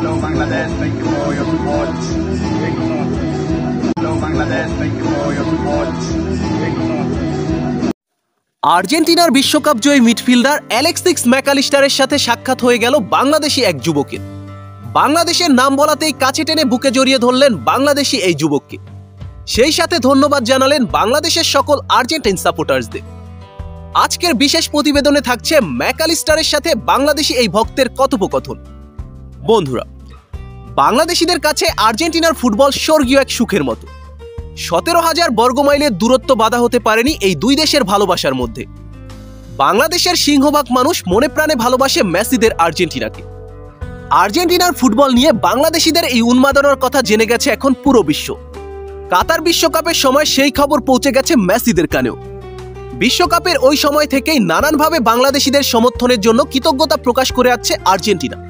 Hello Bangladesh, thank you for your support. Hello Bangladesh, thank you for your support. আর্জেন্টিনার বিশ্বকাপ জয়ী midfielder অ্যালেক্সিক্স ম্যাকালিস্টারের সাথে সাক্ষাৎ হয়ে গেল বাংলাদেশি এক যুবকের বাংলাদেশের নাম বলাতেই কাছে টেনে বুকে জড়িয়ে ধরলেন বাংলাদেশি এই যুবককে। সেই সাথে ধন্যবাদ জানালেন বাংলাদেশের সকল আর্জেন্টাইন সাপোর্টার্সদের। আজকের বিশেষ প্রতিবেদনে থাকছে ম্যাকালিস্টারের সাথে বাংলাদেশি এই ভক্তের কথোপকথন। বন্ধুরা বাংলাদেশিদের কাছে আর্জেন্টিনার ফুটবল স্বর্গীয় এক সুখের মতো। সতেরো হাজার বর্গমাইলের দূরত্ব বাধা হতে পারেনি এই দুই দেশের ভালোবাসার মধ্যে। বাংলাদেশের সিংহভাগ মানুষ মনে প্রাণে ভালোবাসে মেসিদের আর্জেন্টিনাকে। আর্জেন্টিনার ফুটবল নিয়ে বাংলাদেশিদের এই উন্মাদনার কথা জেনে গেছে এখন পুরো বিশ্ব। কাতার বিশ্বকাপের সময় সেই খবর পৌঁছে গেছে মেসিদের কানেও। বিশ্বকাপের ওই সময় থেকেই নানানভাবে বাংলাদেশিদের সমর্থনের জন্য কৃতজ্ঞতা প্রকাশ করে আসছে আর্জেন্টিনা।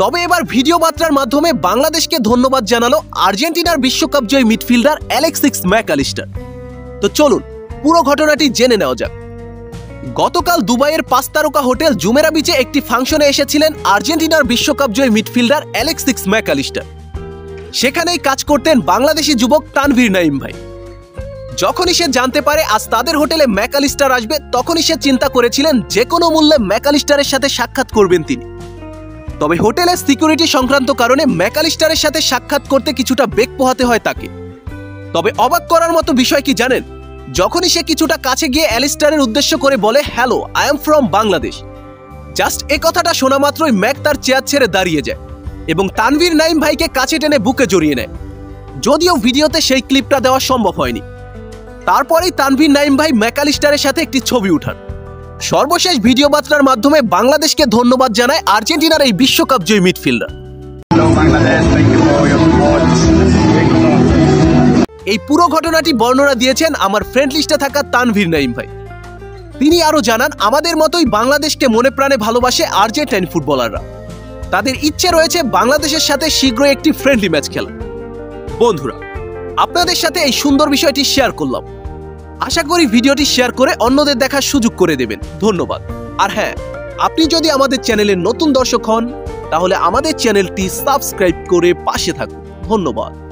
তবে এবার ভিডিও বার্তার মাধ্যমে বাংলাদেশকে ধন্যবাদ জানালো আর্জেন্টিনার বিশ্বকাপ জয়ী মিডফিল্ডার অ্যালেক্সিক্স ম্যাকালিস্টার। তো চলুন, পুরো ঘটনাটি জেনে নেওয়া যাক। গতকাল দুবাইয়ের পাঁচ তারকা হোটেল জুমেরা বিচে একটি ফাংশনে এসেছিলেন আর্জেন্টিনার বিশ্বকাপ জয়ী মিডফিল্ডার অ্যালেক্সিক্স ম্যাকালিস্টার। সেখানেই কাজ করতেন বাংলাদেশি যুবক তানভীর নাইম ভাই। যখনই সে জানতে পারে আজ তাদের হোটেলে ম্যাকালিস্টার আসবে, তখনই সে চিন্তা করেছিলেন যে কোনো মূল্যে ম্যাকালিস্টারের সাথে সাক্ষাৎ করবেন তিনি। তবে হোটেলের সিকিউরিটি সংক্রান্ত কারণে ম্যাকালিস্টারের সাথে সাক্ষাৎ করতে কিছুটা বেগ পোহাতে হয় তাকে। তবে অবাক করার মতো বিষয় কি জানেন? যখনই সে কিছুটা কাছে গিয়ে অ্যালিস্টারের উদ্দেশ্য করে বলে, hello I am from Bangladesh just এ কথাটা শোনা মাত্রই ম্যাক তার চেয়ার ছেড়ে দাঁড়িয়ে যায় এবং তানভীর নাইম ভাইকে কাছে টেনে বুকে জড়িয়ে নেয়। যদিও ভিডিওতে সেই ক্লিপটা দেওয়া সম্ভব হয়নি। তারপরেই তানভীর নাইম ভাই ম্যাকালিস্টারের সাথে একটি ছবি উঠান। সর্বশেষ ভিডিও বার্তার মাধ্যমে বাংলাদেশকে ধন্যবাদ জানায় আর্জেন্টিনার এই বিশ্বকাপ জয়ী মিডফিল্ডার. এই পুরো ঘটনাটি বর্ণনা দিয়েছেন আমার ফ্রেন্ড লিস্টে থাকা তানভীর নাইম ভাই। তিনি আরও জানান, আমাদের মতোই বাংলাদেশকে মনে প্রাণে ভালোবাসে আর্জেন্টাইন ফুটবলাররা। তাদের ইচ্ছে রয়েছে বাংলাদেশের সাথে শীঘ্রই একটি ফ্রেন্ডলি ম্যাচ খেলা বন্ধুরা, আপনাদের সাথে এই সুন্দর বিষয়টি শেয়ার করলাম। আশা করি ভিডিওটি শেয়ার করে অন্যদের দেখার সুযোগ করে দেবেন। ধন্যবাদ। আর হ্যাঁ আপনি যদি আমাদের চ্যানেলের নতুন দর্শক হন, তাহলে আমাদের চ্যানেলটি সাবস্ক্রাইব করে পাশে থাকুন। ধন্যবাদ।